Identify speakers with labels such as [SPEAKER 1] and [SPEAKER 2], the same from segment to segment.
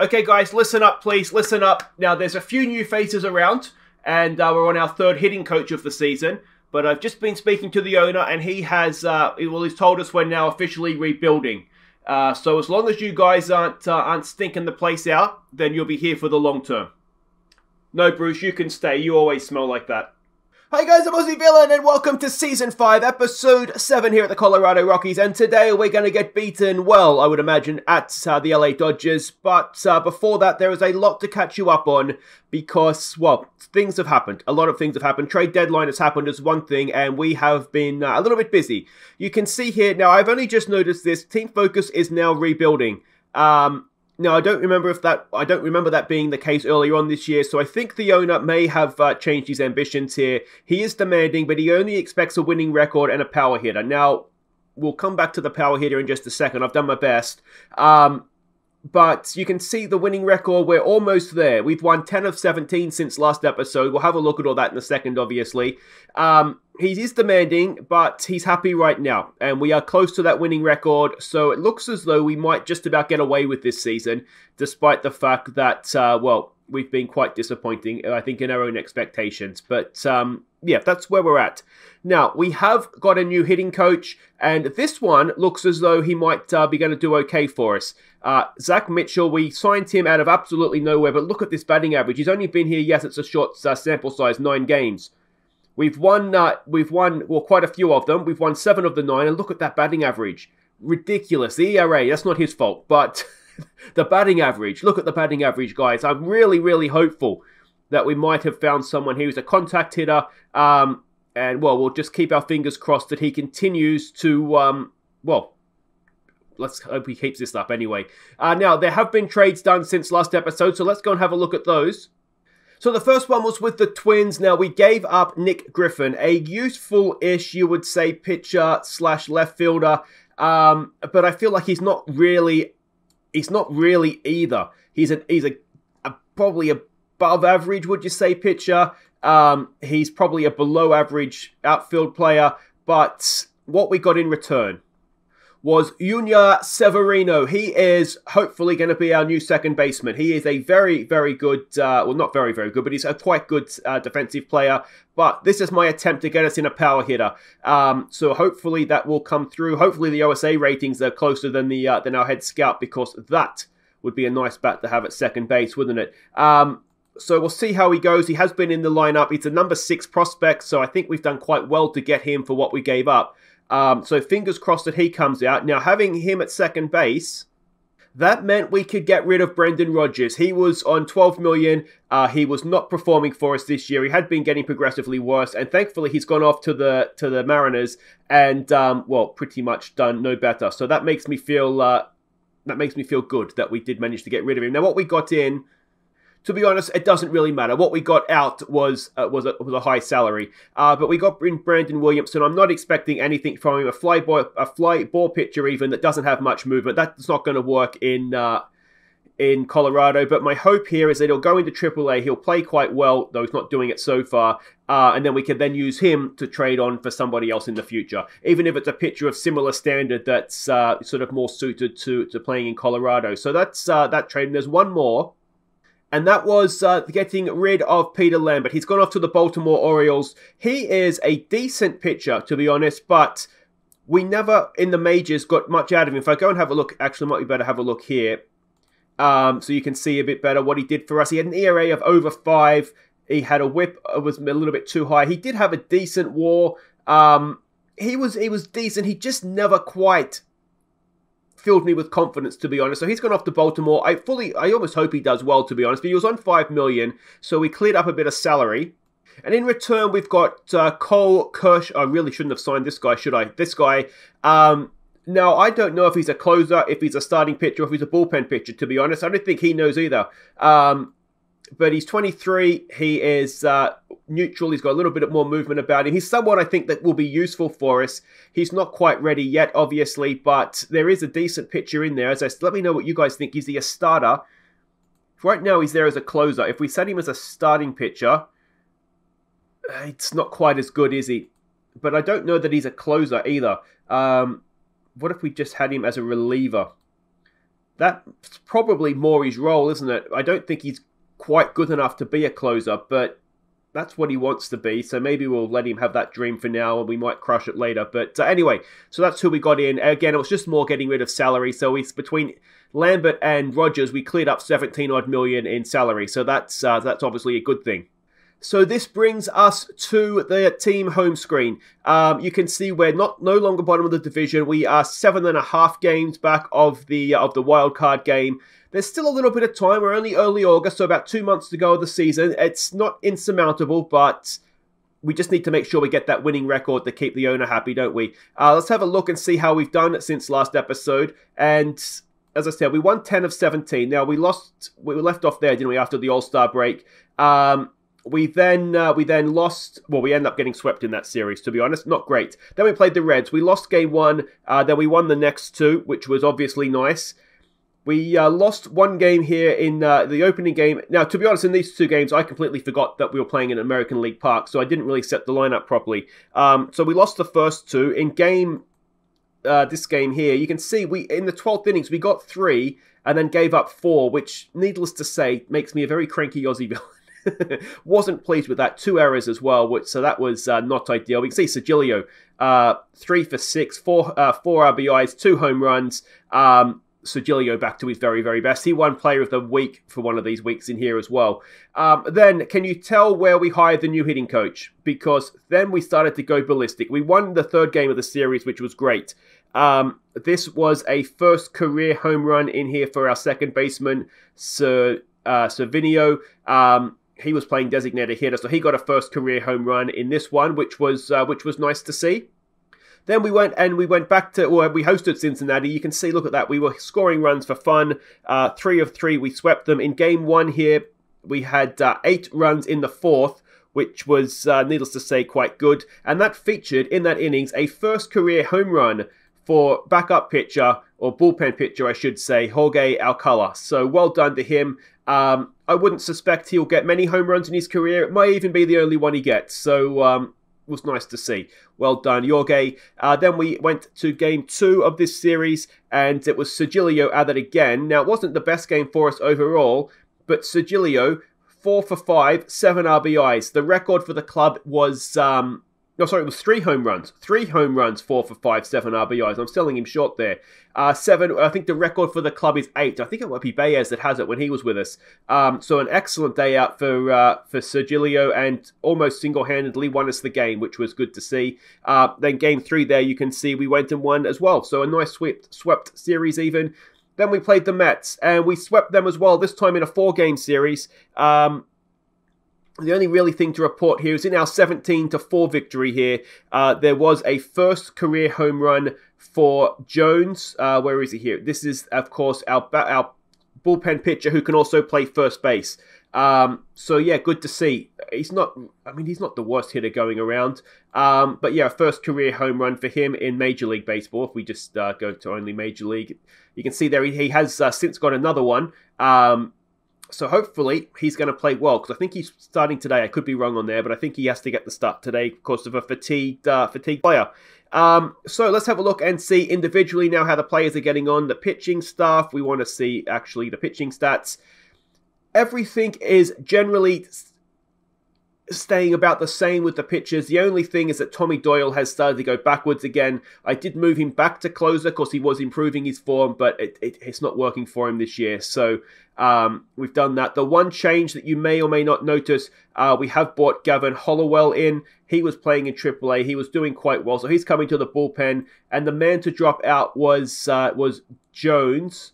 [SPEAKER 1] Okay, guys, listen up, please. Listen up. Now, there's a few new faces around, and uh, we're on our third hitting coach of the season. But I've just been speaking to the owner, and he has, uh, well, he's told us we're now officially rebuilding. Uh, so as long as you guys aren't uh, aren't stinking the place out, then you'll be here for the long term. No, Bruce, you can stay. You always smell like that. Hi guys, I'm Aussie Villain and welcome to Season 5, Episode 7 here at the Colorado Rockies and today we're going to get beaten, well, I would imagine, at uh, the LA Dodgers, but uh, before that there is a lot to catch you up on because, well, things have happened. A lot of things have happened. Trade deadline has happened as one thing and we have been uh, a little bit busy. You can see here, now I've only just noticed this, Team Focus is now rebuilding. Um, now, I don't remember if that I don't remember that being the case earlier on this year. So I think the owner may have uh, changed his ambitions here. He is demanding, but he only expects a winning record and a power hitter. Now, we'll come back to the power hitter in just a second. I've done my best. Um, but you can see the winning record. We're almost there. We've won 10 of 17 since last episode. We'll have a look at all that in a second, obviously. Um, he is demanding, but he's happy right now. And we are close to that winning record. So it looks as though we might just about get away with this season, despite the fact that, uh, well, we've been quite disappointing, I think, in our own expectations. But um, yeah, that's where we're at. Now, we have got a new hitting coach, and this one looks as though he might uh, be going to do okay for us. Uh, Zach Mitchell, we signed him out of absolutely nowhere, but look at this batting average. He's only been here, yes, it's a short uh, sample size, nine games. We've won, uh, we've won, well, quite a few of them. We've won seven of the nine, and look at that batting average. Ridiculous. The ERA, that's not his fault, but the batting average, look at the batting average, guys. I'm really, really hopeful that we might have found someone who's a contact hitter. Um, and, well, we'll just keep our fingers crossed that he continues to, um, well, let's hope he keeps this up anyway. Uh, now, there have been trades done since last episode, so let's go and have a look at those. So the first one was with the Twins. Now, we gave up Nick Griffin, a useful-ish, you would say, pitcher slash left fielder. Um, but I feel like he's not really, he's not really either. He's a, he's a, probably a probably above average, would you say, pitcher. Um, he's probably a below average outfield player. But what we got in return, was Junior Severino. He is hopefully going to be our new second baseman. He is a very, very good, uh, well, not very, very good, but he's a quite good uh, defensive player. But this is my attempt to get us in a power hitter. Um, so hopefully that will come through. Hopefully the OSA ratings are closer than the uh, than our head scout because that would be a nice bat to have at second base, wouldn't it? Um, so we'll see how he goes. He has been in the lineup. He's a number six prospect, so I think we've done quite well to get him for what we gave up. Um, so fingers crossed that he comes out. Now, having him at second base, that meant we could get rid of Brendan Rodgers. He was on 12 million. Uh, he was not performing for us this year. He had been getting progressively worse, and thankfully he's gone off to the to the Mariners and um, well, pretty much done no better. So that makes me feel uh, that makes me feel good that we did manage to get rid of him. Now, what we got in to be honest, it doesn't really matter. What we got out was uh, was, a, was a high salary, uh, but we got in Brandon Williamson. I'm not expecting anything from him. A fly ball, a fly ball pitcher even that doesn't have much movement. That's not going to work in uh, in Colorado. But my hope here is that he'll go into AAA. He'll play quite well, though he's not doing it so far. Uh, and then we can then use him to trade on for somebody else in the future, even if it's a pitcher of similar standard that's uh, sort of more suited to to playing in Colorado. So that's uh, that trade. And there's one more and that was uh, getting rid of Peter Lambert. He's gone off to the Baltimore Orioles. He is a decent pitcher, to be honest, but we never in the majors got much out of him. If I go and have a look, actually, might be better have a look here, um, so you can see a bit better what he did for us. He had an ERA of over five. He had a WHIP uh, was a little bit too high. He did have a decent WAR. Um, he was he was decent. He just never quite filled me with confidence, to be honest. So he's gone off to Baltimore. I fully, I almost hope he does well, to be honest. But he was on five million, so we cleared up a bit of salary. And in return, we've got uh, Cole Kirsch. I really shouldn't have signed this guy, should I? This guy. Um, now, I don't know if he's a closer, if he's a starting pitcher, if he's a bullpen pitcher, to be honest. I don't think he knows either. Um, but he's 23. He is uh, neutral. He's got a little bit more movement about him. He's someone I think that will be useful for us. He's not quite ready yet, obviously, but there is a decent pitcher in there. As I let me know what you guys think. Is he a starter? Right now, he's there as a closer. If we set him as a starting pitcher, it's not quite as good, is he? But I don't know that he's a closer either. Um, what if we just had him as a reliever? that's probably more his role, isn't it? I don't think he's quite good enough to be a closer, but that's what he wants to be. So maybe we'll let him have that dream for now, and we might crush it later. But uh, anyway, so that's who we got in. Again, it was just more getting rid of salary. So it's between Lambert and Rodgers, we cleared up 17 odd million in salary. So that's uh, that's obviously a good thing. So this brings us to the team home screen. Um, you can see we're not no longer bottom of the division. We are seven and a half games back of the of the wild card game. There's still a little bit of time. We're only early August, so about two months to go of the season. It's not insurmountable, but we just need to make sure we get that winning record to keep the owner happy, don't we? Uh, let's have a look and see how we've done since last episode. And as I said, we won 10 of 17. Now, we lost, we left off there, didn't we, after the All Star break? Um, we then uh, we then lost. Well, we end up getting swept in that series. To be honest, not great. Then we played the Reds. We lost game one. Uh, then we won the next two, which was obviously nice. We uh, lost one game here in uh, the opening game. Now, to be honest, in these two games, I completely forgot that we were playing in American League Park, so I didn't really set the lineup properly. Um, so we lost the first two in game. Uh, this game here, you can see we in the 12th innings we got three and then gave up four, which, needless to say, makes me a very cranky Aussie villain. Wasn't pleased with that. Two errors as well, which so that was uh, not ideal. We can see Sergilio, uh, three for six, four, uh, four RBIs, two home runs. Um, back to his very, very best. He won Player of the Week for one of these weeks in here as well. Um, then, can you tell where we hired the new hitting coach? Because then we started to go ballistic. We won the third game of the series, which was great. Um, this was a first career home run in here for our second baseman, Sir uh. Um, he was playing designated hitter, so he got a first career home run in this one, which was uh, which was nice to see. Then we went and we went back to, well, we hosted Cincinnati. You can see, look at that. We were scoring runs for fun. Uh, three of three, we swept them. In game one here, we had uh, eight runs in the fourth, which was, uh, needless to say, quite good. And that featured in that innings a first career home run for backup pitcher, or bullpen pitcher, I should say, Jorge Alcala. So well done to him. Um, I wouldn't suspect he'll get many home runs in his career. It might even be the only one he gets. So um, was nice to see. Well done, Jorge. Uh, then we went to game two of this series, and it was Sergilio added again. Now, it wasn't the best game for us overall, but Sergilio, four for five, seven RBIs. The record for the club was um, no, sorry, it was three home runs. Three home runs, four for five, seven RBIs. I'm selling him short there. Uh, seven, I think the record for the club is eight. I think it might be Baez that has it when he was with us. Um, so an excellent day out for uh, for Sergilio and almost single-handedly won us the game, which was good to see. Uh, then game three there, you can see we went and won as well. So a nice swept, swept series even. Then we played the Mets and we swept them as well, this time in a four-game series. Um, the only really thing to report here is in our 17 to 4 victory here, uh, there was a first career home run for Jones. Uh, where is he here? This is, of course, our, our bullpen pitcher who can also play first base. Um, so yeah, good to see. He's not. I mean, he's not the worst hitter going around. Um, but yeah, first career home run for him in Major League Baseball. If we just uh, go to only Major League, you can see there he, he has uh, since got another one. Um, so hopefully he's going to play well because I think he's starting today. I could be wrong on there, but I think he has to get the start today because of a fatigued uh, fatigued player. Um, so let's have a look and see individually now how the players are getting on. The pitching staff, we want to see actually the pitching stats. Everything is generally staying about the same with the pitchers. The only thing is that Tommy Doyle has started to go backwards again. I did move him back to closer because he was improving his form, but it, it, it's not working for him this year. So um, we've done that. The one change that you may or may not notice, uh, we have brought Gavin Hollowell in. He was playing in AAA. He was doing quite well, so he's coming to the bullpen. And the man to drop out was uh, was Jones.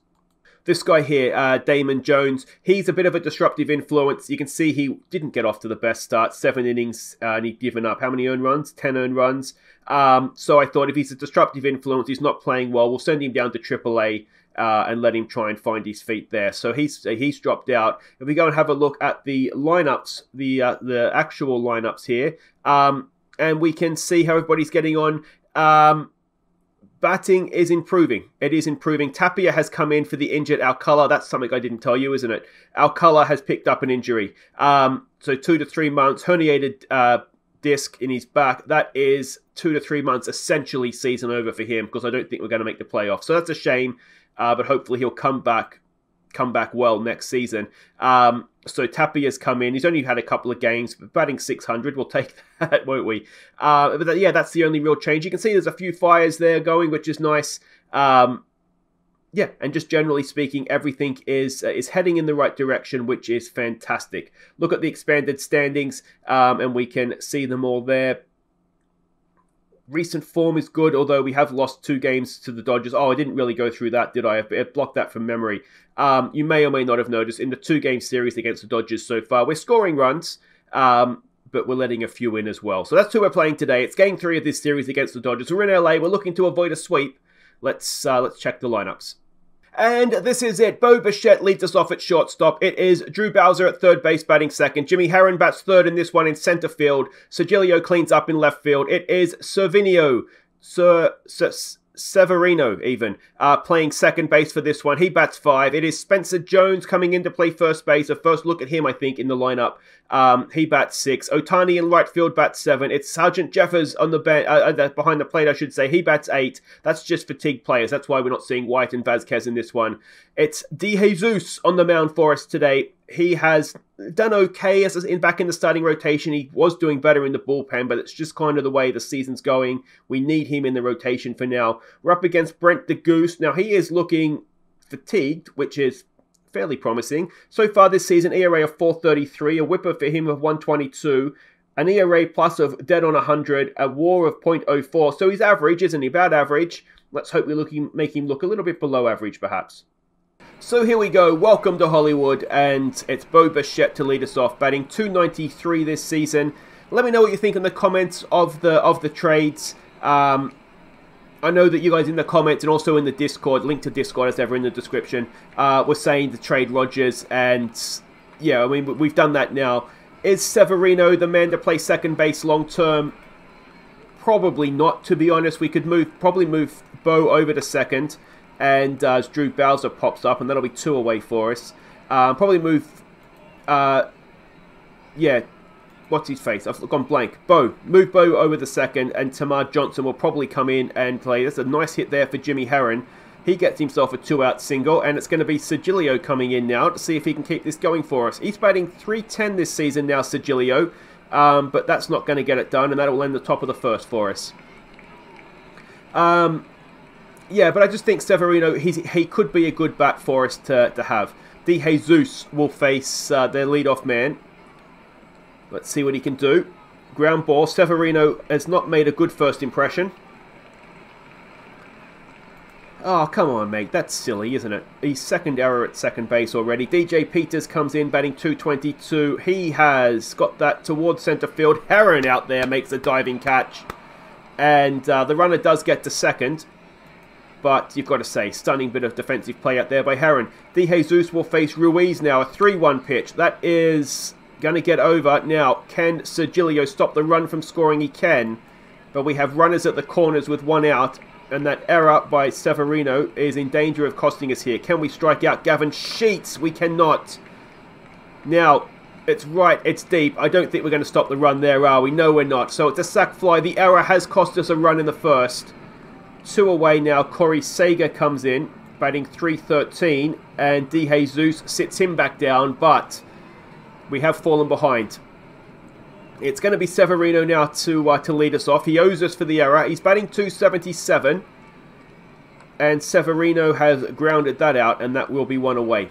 [SPEAKER 1] This guy here, uh, Damon Jones, he's a bit of a disruptive influence. You can see he didn't get off to the best start. Seven innings, uh, and he'd given up. How many earned runs? Ten earned runs. Um, so I thought if he's a disruptive influence, he's not playing well, we'll send him down to AAA. Uh, and let him try and find his feet there. So he's he's dropped out. If we go and have a look at the lineups, the uh, the actual lineups here, um, and we can see how everybody's getting on. Um, batting is improving. It is improving. Tapia has come in for the injured Alcala. That's something I didn't tell you, isn't it? Alcala has picked up an injury. Um, so two to three months, herniated uh, disc in his back. That is two to three months, essentially season over for him because I don't think we're going to make the playoffs. So that's a shame, uh, but hopefully he'll come back come back well next season. Um, so Tapia's come in. He's only had a couple of games, batting 600. We'll take that, won't we? Uh, but yeah, that's the only real change. You can see there's a few fires there going, which is nice. Um, yeah, and just generally speaking, everything is uh, is heading in the right direction, which is fantastic. Look at the expanded standings, um, and we can see them all there. Recent form is good, although we have lost two games to the Dodgers. Oh, I didn't really go through that, did I? I blocked that from memory. Um, you may or may not have noticed in the two game series against the Dodgers so far, we're scoring runs, um, but we're letting a few in as well. So that's who we're playing today. It's game three of this series against the Dodgers. We're in LA. We're looking to avoid a sweep. Let's uh, let's check the lineups. And this is it. Bo Bichette leads us off at shortstop. It is Drew Bowser at third base batting second. Jimmy Herron bats third in this one in center field. Sergilio cleans up in left field. It is Servinio. Sir, Sir Severino, even, uh, playing second base for this one. He bats five. It is Spencer Jones coming in to play first base. A first look at him, I think, in the lineup. Um, he bats six. Ohtani in right field bats seven. It's Sergeant Jeffers on the bench, uh, uh, behind the plate, I should say. He bats eight. That's just fatigued players. That's why we're not seeing White and Vazquez in this one. It's De Jesus on the mound for us today he has done okay as in back in the starting rotation. He was doing better in the bullpen, but it's just kind of the way the season's going. We need him in the rotation for now. We're up against Brent the Goose. Now he is looking fatigued, which is fairly promising. So far this season, ERA of 433, a whipper for him of 122, an ERA plus of dead on 100, a WAR of 0.04. So he's average, isn't he? About average. Let's hope we look make him look a little bit below average, perhaps. So here we go. Welcome to Hollywood, and it's Bo Bichette to lead us off, batting 293 this season. Let me know what you think in the comments of the of the trades. Um, I know that you guys in the comments and also in the Discord, link to Discord as ever in the description, uh, were saying to trade Rodgers, and yeah, I mean we've done that now. Is Severino the man to play second base long term? Probably not. To be honest, we could move probably move Bo over to second and uh, Drew Bowser pops up, and that'll be two away for us. Um, probably move, uh, yeah, what's his face? I've gone blank. Bo, move Bo over the second, and Tamar Johnson will probably come in and play. That's a nice hit there for Jimmy Herron. He gets himself a two-out single, and it's going to be Sergilio coming in now to see if he can keep this going for us. He's batting 310 this season now, Sergilio, um, but that's not going to get it done, and that will end the top of the first for us. Um, yeah, but I just think Severino, he's, he could be a good bat for us to, to have. De Jesus will face uh, their leadoff man. Let's see what he can do. Ground ball. Severino has not made a good first impression. Oh, come on, mate. That's silly, isn't it? He's second error at second base already. DJ Peters comes in, batting 222. He has got that towards centre field. Herron out there makes a diving catch. And uh, the runner does get to second but you've got to say, stunning bit of defensive play out there by Herron. De Jesus will face Ruiz now, a 3-1 pitch. That is going to get over. Now, can Sergilio stop the run from scoring? He can, but we have runners at the corners with one out, and that error by Severino is in danger of costing us here. Can we strike out Gavin Sheets? We cannot. Now, it's right, it's deep. I don't think we're going to stop the run there, are we? No, we're not. So it's a sac fly. The error has cost us a run in the first. Two away now. Corey Seager comes in, batting 313, and De Jesus sits him back down, but we have fallen behind. It's going to be Severino now to uh, to lead us off. He owes us for the error. He's batting 277, and Severino has grounded that out, and that will be one away.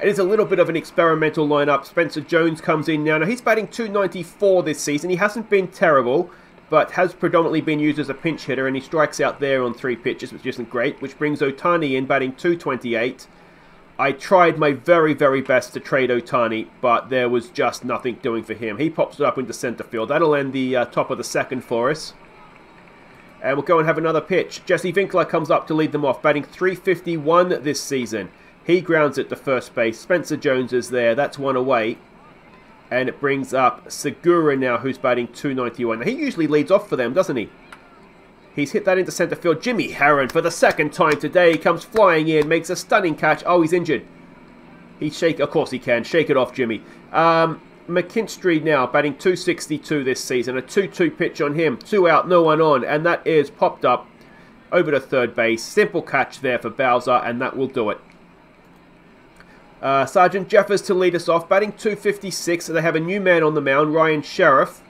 [SPEAKER 1] It is a little bit of an experimental lineup. Spencer Jones comes in now. Now, he's batting 294 this season. He hasn't been terrible but has predominantly been used as a pinch hitter, and he strikes out there on three pitches, which isn't great, which brings Ohtani in batting 228. I tried my very, very best to trade Ohtani, but there was just nothing doing for him. He pops it up into center field. That'll end the uh, top of the second for us. And we'll go and have another pitch. Jesse Winker comes up to lead them off, batting 351 this season. He grounds it to first base. Spencer Jones is there. That's one away. And it brings up Segura now, who's batting 291. Now, He usually leads off for them, doesn't he? He's hit that into centre field. Jimmy Herron, for the second time today, comes flying in, makes a stunning catch. Oh, he's injured. He shake, of course he can. Shake it off, Jimmy. Um, McKinstry now batting 262 this season. A 2-2 pitch on him. Two out, no one on. And that is popped up over to third base. Simple catch there for Bowser, and that will do it. Uh, Sergeant Jeffers to lead us off, batting 256. They have a new man on the mound, Ryan Sheriff.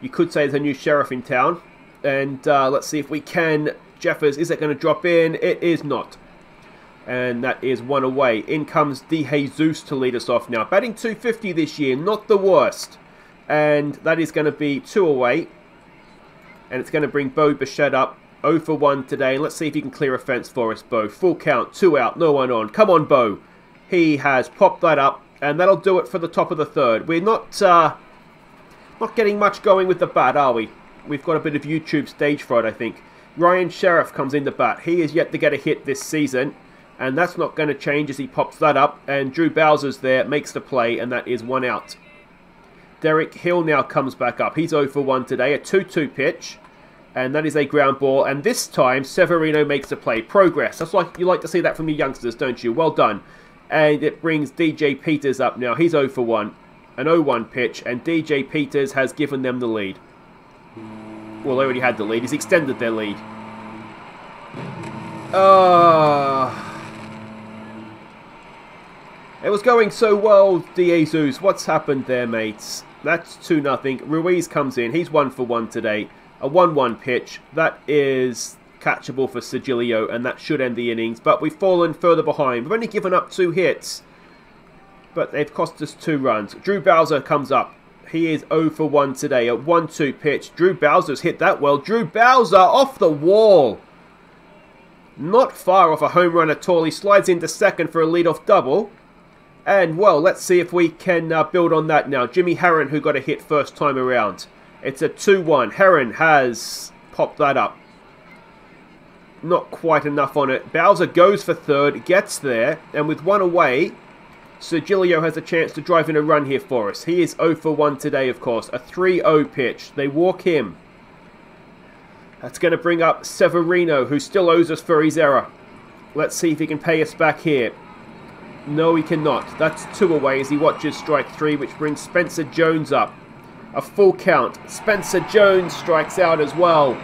[SPEAKER 1] You could say there's a new sheriff in town. And uh, let's see if we can. Jeffers, is it going to drop in? It is not. And that is one away. In comes De Jesus to lead us off now. Batting 250 this year, not the worst. And that is going to be two away. And it's going to bring Bo Bichette up 0 for 1 today. And let's see if he can clear a fence for us, Bo. Full count, two out, no one on. Come on, Bo. He has popped that up. And that'll do it for the top of the third. We're not, uh, not getting much going with the bat, are we? We've got a bit of YouTube stage fright, I think. Ryan Sheriff comes in the bat. He is yet to get a hit this season. And that's not going to change as he pops that up. And Drew Bowser's there, makes the play, and that is one out. Derek Hill now comes back up. He's 0 for 1 today. A 2-2 pitch and that is a ground ball. And this time, Severino makes a play. Progress. That's like you like to see that from the youngsters, don't you? Well done. And it brings DJ Peters up now. He's 0 for 1. An 0-1 pitch, and DJ Peters has given them the lead. Well, they already had the lead. He's extended their lead. Ah. Uh, it was going so well, Jesus. What's happened there, mates? That's 2 nothing. Ruiz comes in. He's 1 for 1 today a 1-1 pitch. That is catchable for Sergilio, and that should end the innings. But we've fallen further behind. We've only given up two hits, but they've cost us two runs. Drew Bowser comes up. He is 0 for 1 today. A 1-2 pitch. Drew Bowser's hit that well. Drew Bowser off the wall. Not far off a home run at all. He slides into second for a lead-off double. And, well, let's see if we can uh, build on that now. Jimmy Herron, who got a hit first time around. It's a 2-1. Herron has popped that up. Not quite enough on it. Bowser goes for third, gets there, and with one away, Sergilio has a chance to drive in a run here for us. He is 0 for 1 today, of course. A 3-0 pitch. They walk him. That's going to bring up Severino, who still owes us for his error. Let's see if he can pay us back here. No, he cannot. That's two away as he watches strike three, which brings Spencer Jones up a full count. Spencer Jones strikes out as well.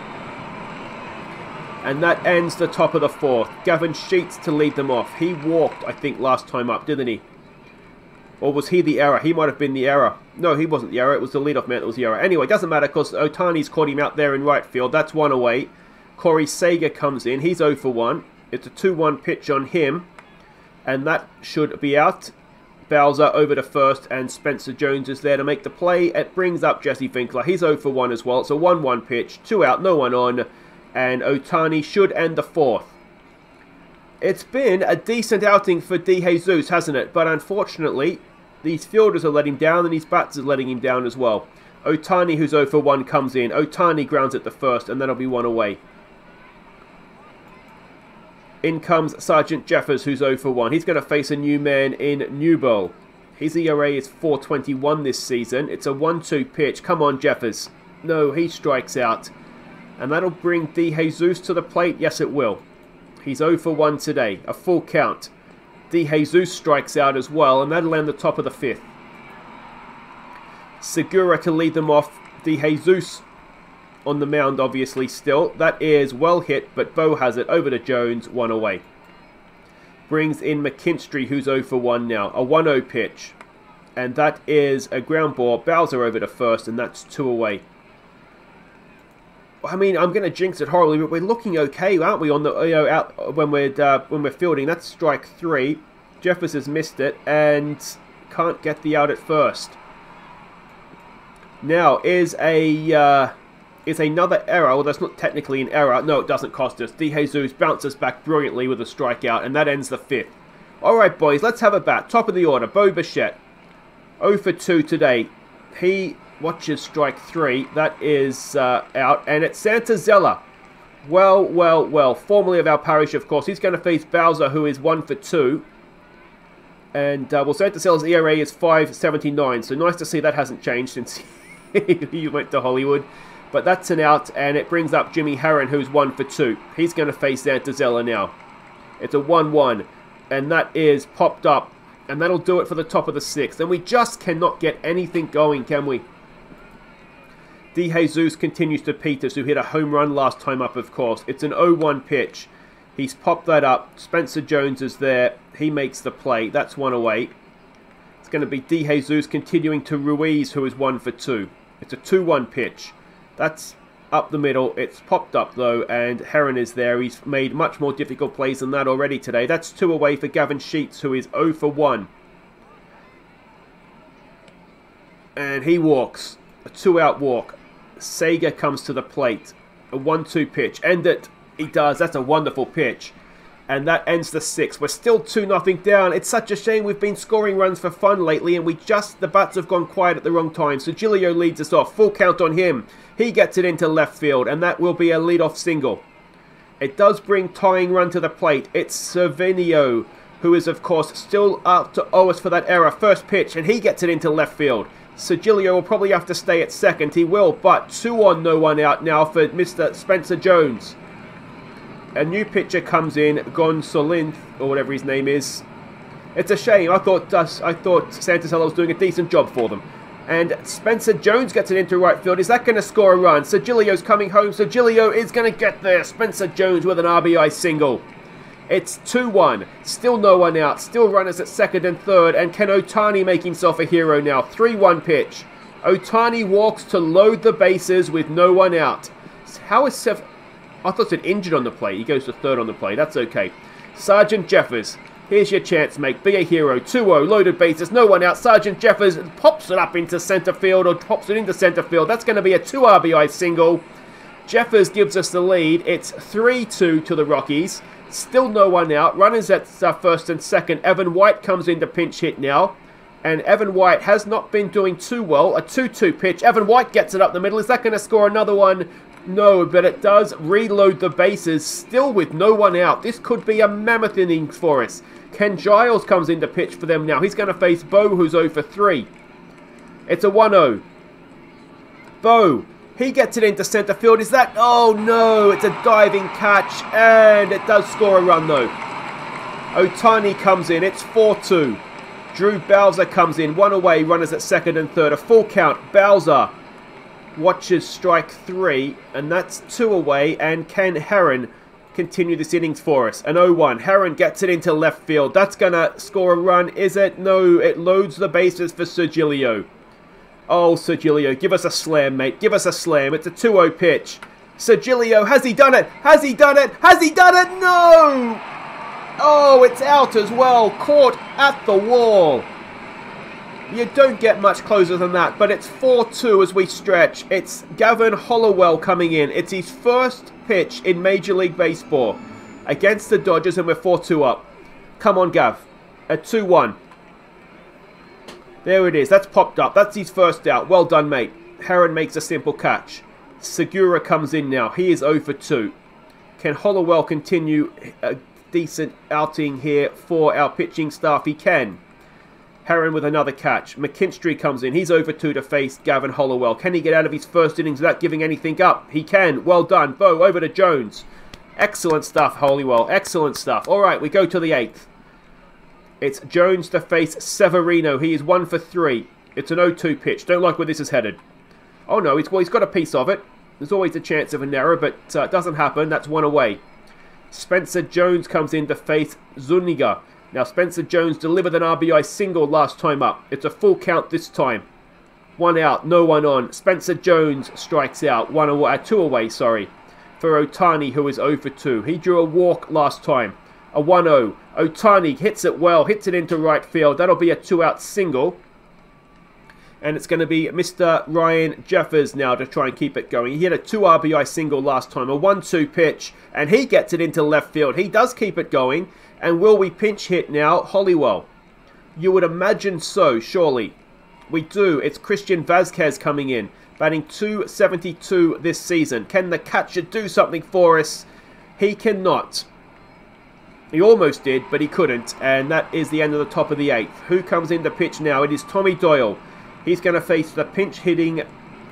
[SPEAKER 1] And that ends the top of the fourth. Gavin Sheets to lead them off. He walked, I think, last time up, didn't he? Or was he the error? He might have been the error. No, he wasn't the error. It was the leadoff man that was the error. Anyway, doesn't matter because Ohtani's caught him out there in right field. That's one away. Corey Seager comes in. He's 0 for 1. It's a 2-1 pitch on him. And that should be out. Bowser over to first, and Spencer Jones is there to make the play. It brings up Jesse Winker. He's 0 for 1 as well. It's a 1 1 pitch, two out, no one on, and Ohtani should end the fourth. It's been a decent outing for De Jesus, hasn't it? But unfortunately, these fielders are letting down, and these bats are letting him down as well. Ohtani, who's 0 for 1, comes in. Ohtani grounds at the first, and that'll be one away. In comes Sergeant Jeffers, who's 0 for 1. He's going to face a new man in Newbold. His ERA is 421 this season. It's a 1-2 pitch. Come on, Jeffers. No, he strikes out. And that'll bring De Jesus to the plate. Yes, it will. He's 0 for 1 today. A full count. De Jesus strikes out as well, and that'll end the top of the fifth. Segura to lead them off. De Jesus on the mound, obviously, still. That is well hit, but Bo has it over to Jones, one away. Brings in McKinstry, who's 0 for 1 now. A 1 0 pitch. And that is a ground ball. Bowser over to first, and that's two away. I mean, I'm going to jinx it horribly, but we're looking okay, aren't we? On the you know out when we're uh, when we're fielding, that's strike three. Jeffers has missed it and can't get the out at first. Now is a uh, is another error, although that's not technically an error. No, it doesn't cost us. De Jesus bounces back brilliantly with a strikeout, and that ends the fifth. Alright, boys, let's have a bat. Top of the order, Bo Bichette. 0 for 2 today. He watches strike 3. That is uh, out. And it's Santazella. Well, well, well. Formerly of our parish, of course. He's going to face Bowser, who is 1 for 2. And, uh, well, Santazella's ERA is 5.79. So nice to see that hasn't changed since he went to Hollywood. But that's an out, and it brings up Jimmy Herron, who's one for two. He's going to face Santazella now. It's a 1-1, and that is popped up. And that'll do it for the top of the sixth. And we just cannot get anything going, can we? De Jesus continues to Peters, who hit a home run last time up, of course. It's an 0-1 pitch. He's popped that up. Spencer Jones is there. He makes the play. That's one oh away. It's going to be De Jesus continuing to Ruiz, who is one for two. It's a 2-1 pitch. That's up the middle. It's popped up though, and Herron is there. He's made much more difficult plays than that already today. That's two away for Gavin Sheets, who is 0 for 1. And he walks. A two out walk. Seager comes to the plate. A 1 2 pitch. End it. He does. That's a wonderful pitch. And that ends the sixth. We're still 2 nothing down. It's such a shame we've been scoring runs for fun lately, and we just, the bats have gone quiet at the wrong time. Sergilio leads us off. Full count on him. He gets it into left field, and that will be a lead-off single. It does bring tying run to the plate. It's Servinio, who is, of course, still up to owe us for that error. First pitch, and he gets it into left field. Sergilio will probably have to stay at second. He will, but two on, no one out now for Mr. Spencer Jones. A new pitcher comes in, Gonsolin, or whatever his name is. It's a shame. I thought uh, I thought Santasallo was doing a decent job for them. And Spencer Jones gets it into right field. Is that going to score a run? Sergilio's coming home. Sergilio is going to get there. Spencer Jones with an RBI single. It's 2-1. Still no one out. Still runners at second and third. And can Ohtani make himself a hero now? 3-1 pitch. Ohtani walks to load the bases with no one out. How is. I thought it injured on the play. He goes to third on the play. That's okay. Sergeant Jeffers. Here's your chance, mate. Be a hero. 2-0. Loaded bases. No one out. Sergeant Jeffers pops it up into centre field or pops it into centre field. That's going to be a 2 RBI single. Jeffers gives us the lead. It's 3-2 to the Rockies. Still no one out. Runners at uh, first and second. Evan White comes in to pinch hit now. And Evan White has not been doing too well. A 2-2 pitch. Evan White gets it up the middle. Is that going to score another one? No, but it does reload the bases. Still with no one out. This could be a mammoth innings for us. Ken Giles comes in to pitch for them now. He's going to face Bo, who's 0 for 3. It's a 1-0. Bo he gets it into centre field. Is that... Oh, no. It's a diving catch. And it does score a run, though. Ohtani comes in. It's 4-2. Drew Bowser comes in. One away. Runners at second and third. A full count. Bowser watches strike three. And that's two away. And Ken Herron continue this innings for us. An 0-1. Herron gets it into left field. That's going to score a run. Is it? No. It loads the bases for Sergilio. Oh, Sergilio, give us a slam, mate. Give us a slam. It's a 2-0 pitch. Sergilio, has he done it? Has he done it? Has he done it? No! Oh, it's out as well. Caught at the wall. You don't get much closer than that, but it's 4-2 as we stretch. It's Gavin Hollowell coming in. It's his first pitch in Major League Baseball against the Dodgers, and we're 4-2 up. Come on, Gav. At 2-1. There it is. That's popped up. That's his first out. Well done, mate. Herron makes a simple catch. Segura comes in now. He is 0 for 2. Can Hollowell continue a decent outing here for our pitching staff? He can. Herron with another catch. McKinstry comes in. He's over 2 to face Gavin Hollowell. Can he get out of his first innings without giving anything up? He can. Well done. Bo over to Jones. Excellent stuff, Hollowell. Excellent stuff. All right, we go to the eighth. It's Jones to face Severino. He is one for three. It's an 0-2 pitch. Don't like where this is headed. Oh no, he's, well, he's got a piece of it. There's always a chance of an error, but uh, it doesn't happen. That's one away. Spencer Jones comes in to face Zuniga. Now, Spencer Jones delivered an RBI single last time up. It's a full count this time. One out, no one on. Spencer Jones strikes out. One away, uh, two away, sorry. For Ohtani, who is 0 for 2. He drew a walk last time a 1-0. Ohtani hits it well, hits it into right field. That'll be a two-out single. And it's going to be Mr. Ryan Jeffers now to try and keep it going. He hit a 2 RBI single last time, a 1-2 pitch, and he gets it into left field. He does keep it going. And will we pinch hit now? Hollowell. You would imagine so, surely. We do. It's Christian Vazquez coming in, batting 272 this season. Can the catcher do something for us? He cannot. He almost did, but he couldn't, and that is the end of the top of the eighth. Who comes in to pitch now? It is Tommy Doyle. He's going to face the pinch-hitting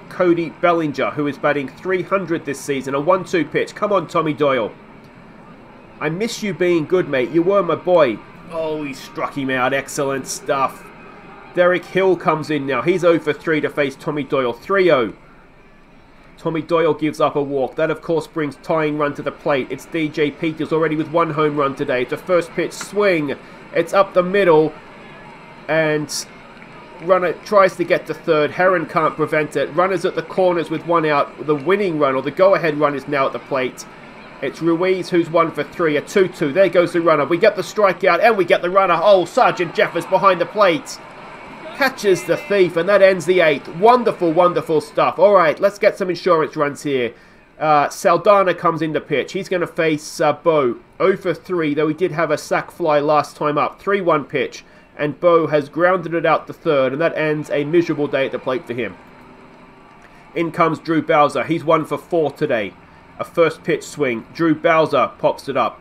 [SPEAKER 1] Cody Bellinger, who is batting 300 this season. A 1-2 pitch. Come on, Tommy Doyle. I miss you being good, mate. You were my boy. Oh, he struck him out. Excellent stuff. Derek Hill comes in now. He's 0 for 3 to face Tommy Doyle. 3-0. Tommy Doyle gives up a walk. That, of course, brings tying run to the plate. It's DJ Peters already with one home run today. It's a first pitch swing. It's up the middle. And runner tries to get to third. Herron can't prevent it. Runners at the corners with one out. The winning run, or the go-ahead run, is now at the plate. It's Ruiz who's one for three, a 2-2. There goes the runner. We get the strikeout and we get the runner. Oh, Sergeant Jeffers behind the plate. Catches the thief and that ends the eighth. Wonderful, wonderful stuff. All right, let's get some insurance runs here. Uh, Saldana comes in the pitch. He's going to face uh, Bo. 0 for 3, though he did have a sac fly last time up. 3-1 pitch. And Bo has grounded it out the third, and that ends a miserable day at the plate for him. In comes Drew Bowser. He's 1 for 4 today a first pitch swing. Drew Bowser pops it up.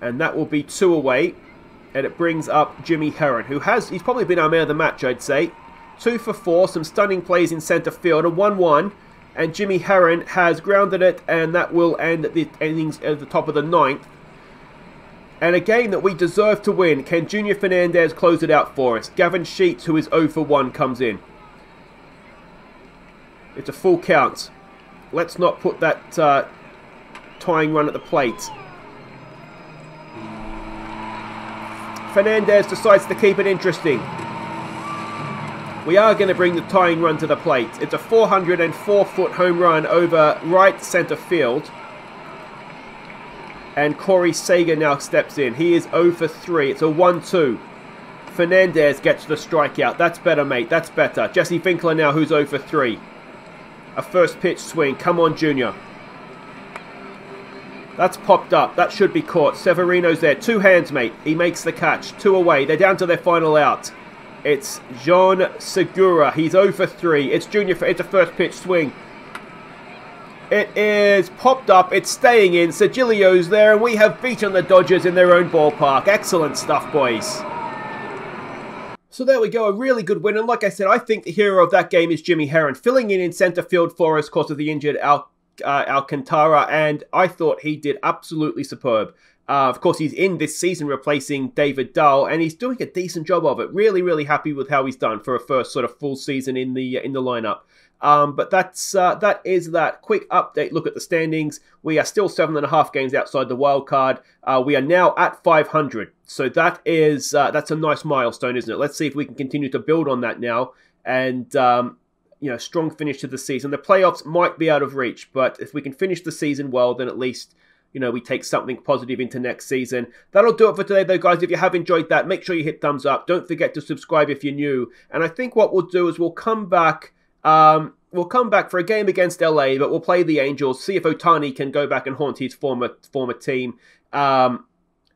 [SPEAKER 1] And that will be two away. And it brings up Jimmy Herron, who has, he's probably been our man of the match, I'd say. Two for four, some stunning plays in centre field, a 1-1. And Jimmy Herron has grounded it, and that will end at the innings at the top of the ninth. And a game that we deserve to win. Can Junior Fernandez close it out for us? Gavin Sheets, who is 0 for 1, comes in. It's a full count. Let's not put that uh, tying run at the plate. Fernandez decides to keep it interesting. We are going to bring the tying run to the plate. It's a 404-foot home run over right centre field. And Corey Seager now steps in. He is 0 for 3. It's a 1-2. Fernandez gets the strikeout. That's better, mate. That's better. Jesse Winker now, who's 0 for 3. A first pitch swing. Come on, Junior. That's popped up. That should be caught. Severino's there. Two hands, mate. He makes the catch. Two away. They're down to their final out. It's John Segura. He's 0 for 3. It's Junior. For, it's a first pitch swing. It is popped up. It's staying in. Sergilio's there, and we have beaten the Dodgers in their own ballpark. Excellent stuff, boys. So there we go, a really good win. And like I said, I think the hero of that game is Jimmy Herron, filling in in centre field for us because of the injured Al, uh, Alcantara. And I thought he did absolutely superb. Uh, of course, he's in this season replacing David Dahl, and he's doing a decent job of it. Really, really happy with how he's done for a first sort of full season in the in the lineup. Um, but that's uh, that is that quick update look at the standings. We are still seven and a half games outside the wild card. Uh, we are now at 500, so that is uh, that's a nice milestone, isn't it? Let's see if we can continue to build on that now, and um, you know, strong finish to the season. The playoffs might be out of reach, but if we can finish the season well, then at least you know, we take something positive into next season. That'll do it for today, though, guys. If you have enjoyed that, make sure you hit thumbs up. Don't forget to subscribe if you're new. And I think what we'll do is we'll come back um, we'll come back for a game against LA, but we'll play the Angels. See if Ohtani can go back and haunt his former former team. Um,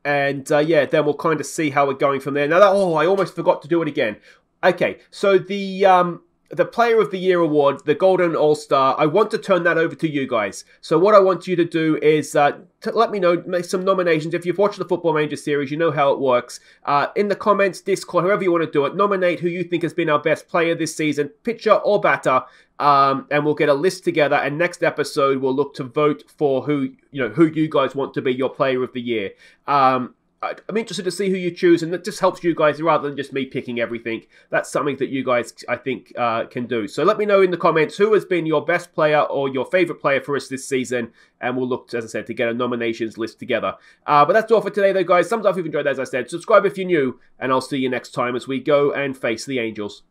[SPEAKER 1] and uh, yeah, then we'll kind of see how we're going from there. Now, that, oh, I almost forgot to do it again. Okay, so the um, the Player of the Year award, the Golden All Star, I want to turn that over to you guys. So what I want you to do is uh, let me know, make some nominations. If you've watched the Football Manager series, you know how it works. Uh, in the comments, Discord, however you want to do it, nominate who you think has been our best player this season, pitcher or batter, um, and we'll get a list together. And next episode, we'll look to vote for who you know who you guys want to be your Player of the Year. Um, I'm interested to see who you choose, and that just helps you guys rather than just me picking everything. That's something that you guys, I think, uh, can do. So let me know in the comments who has been your best player or your favorite player for us this season, and we'll look, to, as I said, to get a nominations list together. Uh, but that's all for today, though, guys. Thumbs up if you've enjoyed, that, as I said. Subscribe if you're new, and I'll see you next time as we go and face the Angels.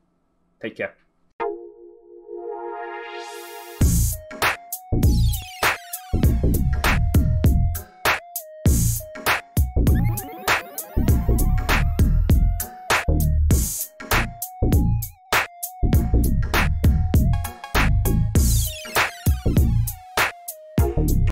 [SPEAKER 1] Take care.